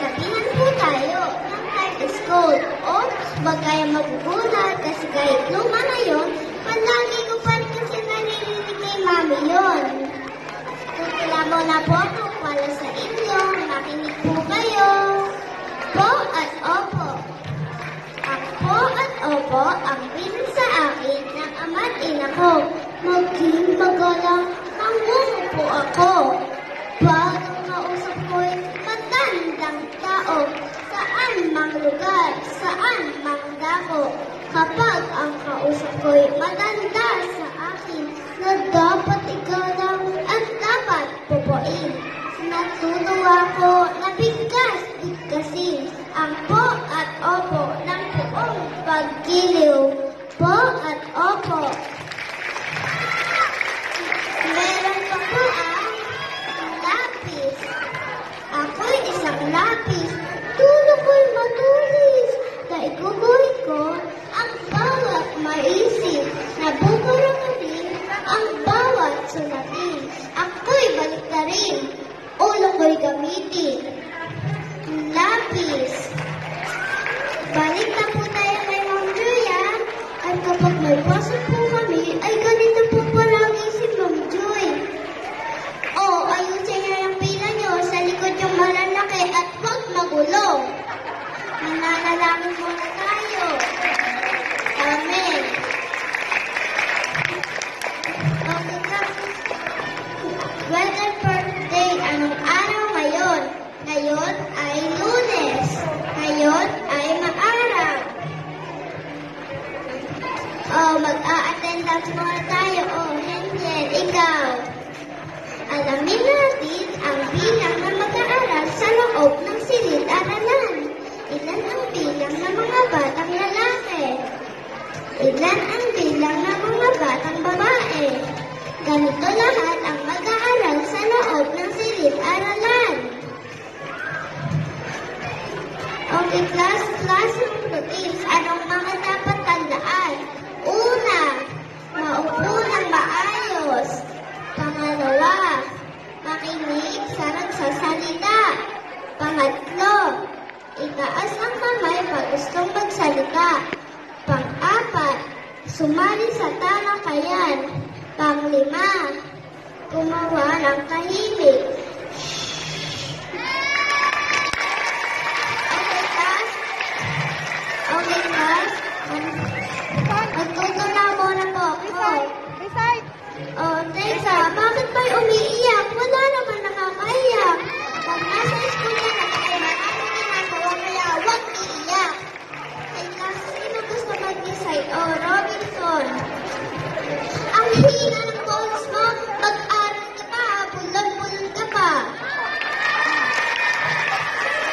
sasabihan po tayo ng high school. O, wag kayo magugula kasi kahit luma na yun, palagi ko pa kasi naririnig kay mami yun. Kalabaw na po tao, saan mang lugar, saan mang dako. Kapag ang kausap ko'y matanda sa akin, na dapat ikaw lang at dapat pupuin. Natutuwa ko na bigkas bigkasin ang po at opo ng buong paggiliw. Po at opo. Lapis. Tulo ko'y matulis. Naiguguhit ko ang bawat maisip. Nabubura ko din ang bawat sulatin. Ako'y balik na rin. Ulo ko'y gamitin. Lapis. Balik na po tayo kay Ma'am Julia. At kapag may pasok po mag-a-attendance muna sa nagsasalita. Pangatlo, itaas ang kamay pag gustong magsalita. Pang-apat, sumali sa talakayan. Panglima, gumawa ng tahimik. Okay, class? Okay, class? Magtutula muna po ako. Recite! Oh, Tessa, bakit ba'y umiiyak?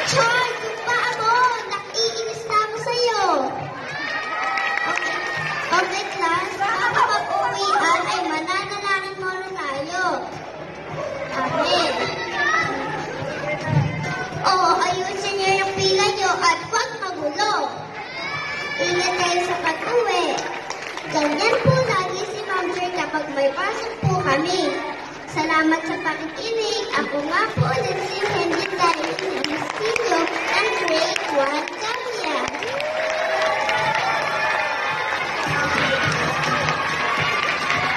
Yung paa mo, nakiinis na ako sa'yo. Okay, okay class, bago mag-uwian ay mananalangin muna tayo. Amen. Oo, ayusin niyo yung pila niyo at huwag magulo. Ingat sa pag-uwi. Ganyan po lagi si Ma'am Joy kapag may pasok po kami. Salamat sa pakikinig. Ako nga po ulit si and feel and create